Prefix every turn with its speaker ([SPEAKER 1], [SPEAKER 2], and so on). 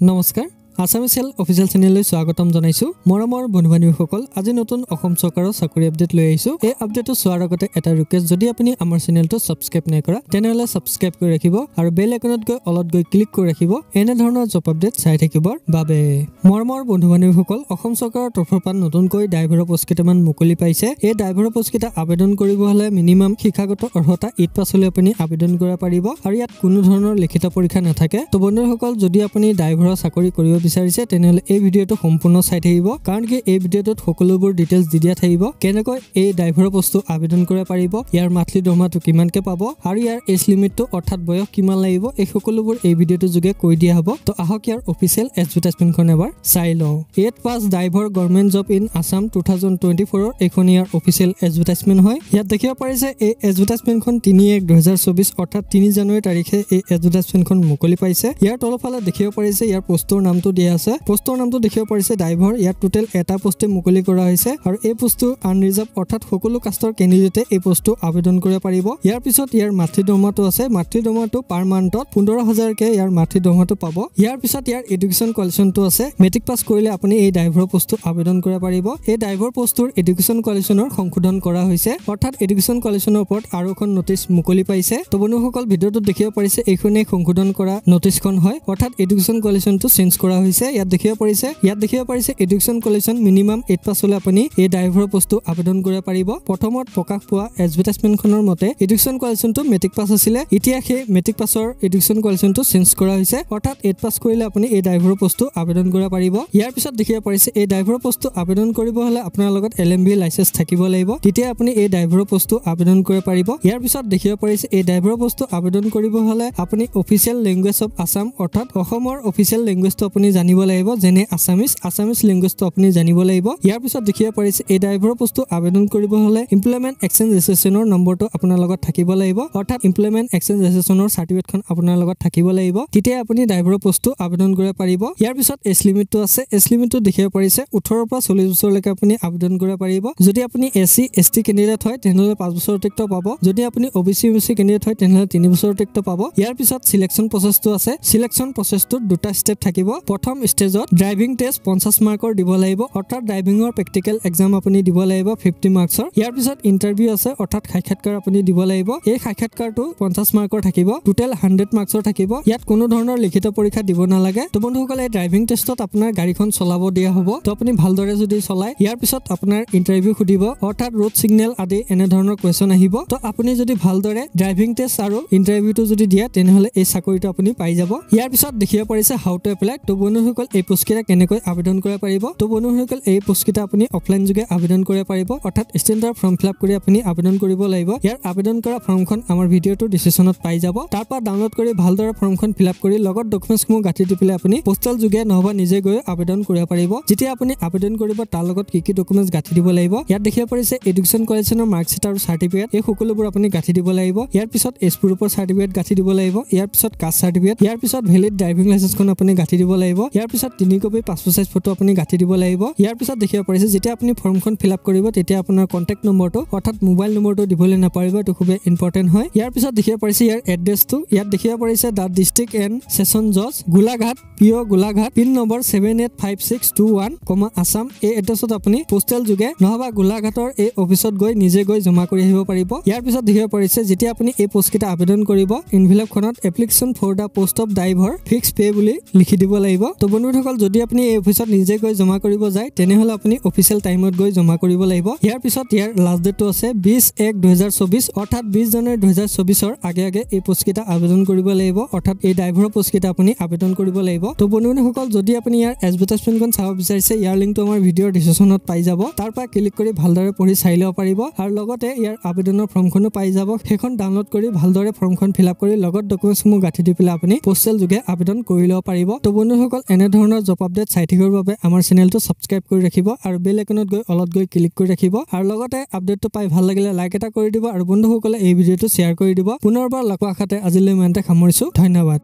[SPEAKER 1] নমস্কাৰ আছামিছ হেল অফিচিয়েল চেনেললৈ স্বাগতম জনাইছো। মৰমৰ বন্ধু বান্ধৱীসকল আজি নতুন অসম চৰকাৰৰ চাকৰি আপডেট লৈ আহিছো। এই আপডেটটো চোৱাৰ আগতে এটা ৰিকুৱেষ্ট যদি আপুনি আমাৰ চেনেলটো ছাবস্ক্ৰাইব নাই কৰা তেনেহ'লে ছাবস্ক্ৰাইব কৰি ৰাখিব আৰু বেল আইকনত গৈ অলপ গৈ ক্লিক কৰি ৰাখিব। এনেধৰণৰ জব আপডেট চাই থাকিবৰ বাবে। মৰমৰ বন্ধু বান্ধৱীসকল অসম চৰকাৰৰ তৰফৰ পৰা নতুনকৈ ড্ৰাইভাৰৰ পোষ্ট কেইটামান মুকলি পাইছে। এই ড্ৰাইভাৰৰ পোষ্ট কেইটা আবেদন কৰিব হ'লে মিনিমাম শিক্ষাগত অৰ্হতা এইট পাছলৈ আপুনি আবেদন কৰিব পাৰিব। আৰু ইয়াত কোনো ধৰণৰ লিখিত পৰীক্ষা নাথাকে। তো বন্ধুসকল যদি আপুনি ড্ৰাইভাৰৰ চাকৰি কৰিব বিচাৰিছে তেনেহ'লে এই ভিডিঅ'টো সম্পূৰ্ণ চাই থাকিব। কাৰণ কি এই ভিডিঅ'টোত সকলোবোৰ ডিটেইলছ দি দিয়া থাকিব। কেনেকৈ এই ড্ৰাইভাৰৰ পোষ্টটো আবেদন কৰিব পাৰিব ইয়াৰ মান্থলি দৰমহাটো কিমানকে পাব আৰু ইয়াৰ এজ লিমিটটো অৰ্থাৎ বয়স কিমান লাগিব এই সকলোবোৰ এই ভিডিঅ'টোৰ যোগে কৈ দিয়া হ'ব। তো আহক ইয়াৰ অফিচিয়েল এডভাৰটাইজমেণ্টখন এবাৰ চাই লওঁ। Eight pass driver government job in Assam two thousand twenty ফ'ৰৰ এইখন ইয়াৰ অফিচিয়েল এডভাৰটাইজমেণ্ট হয়। ইয়াত দেখিব পাৰিছে এই এডভাৰটাইজমেণ্টখন তিনি এক দুহেজাৰ চৌবিছ অৰ্থাৎ তিনি জানুৱাৰী তাৰিখে এই এডভাৰটাইজমেণ্টখন মুকলি পাইছে। ইয়াৰ তলফালে দেখিব পাৰিছে ইয়াৰ পোষ্টৰ নামটো দিয়া আছে। পোষ্টৰ নামটো দেখিব পাৰিছে ড্ৰাইভাৰ। ইয়াত টোটেল এটা পোষ্টে মুকলি কৰা হৈছে আৰু এই পোষ্টটো আনৰিজাৰ্ভ অৰ্থাৎ সকলো কাষ্টৰ কেণ্ডিডেটে এই পোষ্টটো আবেদন কৰিব পাৰিব। ইয়াৰ পিছত ইয়াৰ মাতৃ দৰমহাটো আছে। মাতৃ দৰমহাটো পাৰ মান্থত পোন্ধৰ হাজাৰকে ইয়াৰ মাতৃ দৰমহাটো পাব। ইয়াৰ পিছত ইয়াৰ এডুকেশ্যন কোৱালিফিকেশ্যনটো আছে। মেট্ৰিক পাছ কৰিলে আপুনি এই ড্ৰাইভাৰৰ পোষ্টটো আবেদন কৰিব পাৰিব। এই ড্ৰাইভাৰ পোষ্টটোৰ এডুকেশ্যন কোৱালিফিকেশ্যনৰ সংশোধন কৰা হৈছে। অৰ্থাৎ এডুকেশ্যন কোৱালিফিকেশ্যনৰ ওপৰত আৰু এখন নটিচ মুকলি পাইছে। তো বন্ধুসকল ভিডিঅ'টোত দেখিব পাৰিছে এইখনেই সংশোধন কৰা নটিচখন হয়। অৰ্থাৎ এডুকেশ্যন কোৱালিফিকেশ্যনটো চেঞ্জ কৰা হৈছে ইয়াত দেখিব পাৰিছে ইয়াত দেখিব পাৰিছে education qualification minimum eight pass হ'লে আপুনি এই ড্ৰাইভাৰৰ পোষ্টটো আবেদন কৰিব পাৰিব। প্ৰথমত প্ৰকাশ পোৱা এডভাৰটাইজমেণ্টখনৰ মতে এডুকেশ্যন কোৱালিফিকেশ্যনটো মেট্ৰিক পাছ আছিলে এতিয়া সেই মেট্ৰিক পাছৰ এডুকেশ্যন কোৱালিফিকেশ্যনটো চেঞ্জ কৰা হৈছে। অৰ্থাৎ এইট পাছ কৰিলে আপুনি এই ড্ৰাইভাৰৰ পোষ্টটো আবেদন কৰিব পাৰিব। ইয়াৰ পিছত দেখিব পাৰিছে এই ড্ৰাইভাৰৰ পোষ্টটো আবেদন কৰিব হ'লে আপোনাৰ লগত এল এম বি লাইচেঞ্চ থাকিব লাগিব। তেতিয়া আপুনি এই ড্ৰাইভাৰৰ পোষ্টটো আবেদন কৰিব পাৰিব। ইয়াৰ পিছত দেখিব পাৰিছে এই ড্ৰাইভাৰৰ পোষ্টটো আবেদন কৰিব হ'লে আপুনি অফিচিয়েল লেংগুৱেজ অফ আছাম অৰ্থাৎ অসমৰ অফিচিয়েল লেংগুৱেজটো আপুনি জানিব লাগিব যেনে আছামিজ আছামিজ লেংগুৱেজটো আপুনি জানিব লাগিব। ইয়াৰ পিছত দেখিব পাৰিছে এই ড্ৰাইভাৰৰ পোষ্টটো আবেদন কৰিব হ'লে ইমপ্লয়মেণ্ট এক্সচেঞ্জ এছ'চিয়েশ্যনৰ নম্বৰটো আপোনাৰ লগত থাকিব লাগিব। অৰ্থাৎ ইমপ্লয়মেণ্ট এক্সচেঞ্জ এছ'চিয়েশ্যনৰ চাৰ্টিফিকেটখন আপোনাৰ লগত থাকিব লাগিব। তেতিয়া আপুনি ড্ৰাইভাৰৰ পোষ্টটো আবেদন কৰিব পাৰিব। ইয়াৰ পিছত এজ লিমিটটো আছে। এজ লিমিটটো দেখিব পাৰিছে ওঠৰৰ পৰা চল্লিছ বছৰলৈকে আপুনি আবেদন কৰিব পাৰিব। যদি আপুনি S C S T candidate হয় তেনেহ'লে পাঁচ বছৰ অতিৰিক্ত পাব। যদি আপুনি O B C U C candidate হয় তেনেহ'লে তিনি বছৰ অতিৰিক্ত পাব। ইয়াৰ পিছত চিলেকশ্যন প্ৰচেছটো আছে। চিলেকশ্যন প্ৰচেছটোত দুটা ষ্টেপ থাকিব। প্ৰথম ষ্টেজত ড্ৰাইভিং টেষ্ট পঞ্চাছ মাৰ্কৰ দিব লাগিব। অৰ্থাৎ ড্ৰাইভিঙৰ প্ৰেক্টিকেল এক্সাম আপুনি দিব লাগিব ফিফটি মাৰ্কছৰ ইয়াৰ পিছত ইণ্টাৰভিউ আছে অৰ্থাৎ সাক্ষাৎকাৰ আপুনি দিব লাগিব। এই সাক্ষাৎকাৰটো পঞ্চাছ মাৰ্কৰ থাকিব টোটেল হাণ্ড্ৰেড মাৰ্কছৰ থাকিব। ইয়াত কোনো ধৰণৰ লিখিত পৰীক্ষা দিব নালাগে। তো বন্ধুসকলে ড্ৰাইভিং টেষ্টত আপোনাৰ গাড়ীখন চলাব দিয়া হ'ব। তো আপুনি ভালদৰে যদি চলায় ইয়াৰ পিছত আপোনাৰ ইণ্টাৰভিউ সুধিব। অৰ্থাৎ ৰোড ছিগনেল আদি এনেধৰণৰ কুৱেশ্যন আহিব। তো আপুনি যদি ভালদৰে ড্ৰাইভিং টেষ্ট আৰু ইণ্টাৰভিউটো যদি দিয়ে তেনেহ'লে এই চাকৰিটো আপুনি পাই যাব। ইয়াৰ পিছত দেখিব পাৰিছে হাউ টু এপ্লাই তো বন্ধুসকল এই পোষ্টকেইটা কেনেকৈ আবেদন কৰিব পাৰিব? তো বন্ধুসকল এই পোষ্টকেইটা আপুনি অফলাইন যোগে আবেদন কৰিব পাৰিব। অৰ্থাৎ ষ্টেণ্ডাৰ্ড ফৰ্ম ফিল আপ কৰি আপুনি আবেদন কৰিব লাগিব। ইয়াৰ আবেদন কৰা ফৰ্মখন আমাৰ ভিডিঅ'টো ডিছক্ৰিপশ্যনত পাই যাব। তাৰ পৰা ডাউনলোড কৰি ভালদৰে ফৰ্মখন ফিল আপ কৰি লগত ডকুমেণ্টছসমূহ গাঁঠি দি পেলাই আপুনি পোষ্টেল যোগে নহবা নিজে গৈ আবেদন কৰিব পাৰিব। যেতিয়া আপুনি আবেদন কৰিব তাৰ লগত কি কি ডকুমেণ্টছ গাঁঠি দিব লাগিব? ইয়াত দেখিব পাৰিছে এডুকেশ্যন কোৱালিফিকেশ্যনৰ মাৰ্কশ্বিট আৰু চাৰ্টিফিকেট এই সকলোবোৰ আপুনি গাঁঠি দিব লাগিব। ইয়াৰ পিছত এছ প্ৰুফৰ চাৰ্টিফিকেট গাঁঠি দিব লাগিব। ইয়াৰ পিছত কাষ্ট চাৰ্টিফিকেট ইয়াৰ পিছত ভেলিড ড্ৰাইভিং লাইচেঞ্চখন আপুনি গাঁঠি দিব লাগিব। ইয়াৰ পিছত তিনি কপি পাছপোৰ্ট চাইজ ফটো আপুনি গাঁঠি দিব লাগিব। ইয়াৰ পিছত দেখিব পাৰিছে যেতিয়া আপুনি ফৰ্মখন ফিল আপ কৰিব তেতিয়া আপোনাৰ কণ্টেক্ট নম্বৰটো অৰ্থাৎ মোবাইল নম্বৰটো দিবলৈ নাপাৰিব এইটো খুবেই ইম্পৰ্টেণ্ট হয়। ইয়াৰ পিছত দেখিব পাৰিছে ইয়াৰ এড্ৰেছটো ইয়াত দেখিব পাৰিছে দ্য ডিষ্ট্ৰিক্ট এণ্ড ছেশ্যন জজ Golaghat P O Golaghat pin number seven eight five six two one comma Assam এই এড্ৰেছত আপুনি পোষ্টেল যোগে নহবা গোলাঘাটৰ এই অফিচত গৈ নিজে গৈ জমা কৰি আহিব পাৰিব। ইয়াৰ পিছত দেখিব পাৰিছে যেতিয়া আপুনি এই পোষ্টকেইটা আবেদন কৰিব ইনভেলপখনত application for the post of driver fix pay বুলি লিখি দিব লাগিব। তো বন্ধুসকল যদি আপুনি এই অফিচত নিজে গৈ জমা কৰিব যায় তেনেহ'লে আপুনি অফিচিয়েল টাইমত গৈ জমা কৰিব লাগিব। ইয়াৰ পিছত ইয়াৰ লাষ্ট ডেটটো আছে বিছ এক দুহেজাৰ চৌবিছ অৰ্থাৎ বিছ জানুৱাৰী দুহেজাৰ চৌবিছৰ আগে আগে এই পোষ্টকেইটা আবেদন কৰিব লাগিব অৰ্থাৎ এই ড্ৰাইভাৰৰ পোষ্টকেইটা আপুনি আবেদন কৰিব লাগিব। তো বন্ধুসকল যদি আপুনি ইয়াৰ এডভাৰটাইজমেণ্টখন চাব বিচাৰিছে ইয়াৰ লিংকটো আমাৰ ভিডিঅ'ৰ ডিছক্ৰিপশ্যনত পাই যাব। তাৰ পৰা ক্লিক কৰি ভালদৰে পঢ়ি চাই ল'ব পাৰিব। আৰু লগতে ইয়াৰ আবেদনৰ ফৰ্মখনো পাই যাব। সেইখন ডাউনলোড কৰি ভালদৰে ফৰ্মখন ফিল আপ কৰি লগত ডকুমেণ্টছসমূহ গাঁঠি দি পেলাই আপুনি পোষ্টেল যোগে আবেদন কৰি ল'ব পাৰিব। তো বন্ধুসকল এনেধৰণৰ জব আপডেট চাই থাকিবৰ বাবে আমাৰ চেনেলটো ছাবস্ক্ৰাইব কৰি ৰাখিব আৰু বেল আইকনত গৈ অলপ গৈ ক্লিক কৰি ৰাখিব। আৰু লগতে আপডেটটো পাই ভাল লাগিলে লাইক এটা কৰি দিব আৰু বন্ধুসকলে এই ভিডিঅ'টো শ্বেয়াৰ কৰি দিব। পুনৰবাৰ লগ আশাতে আজিলৈ ইমানতে সামৰিছোঁ। ধন্যবাদ।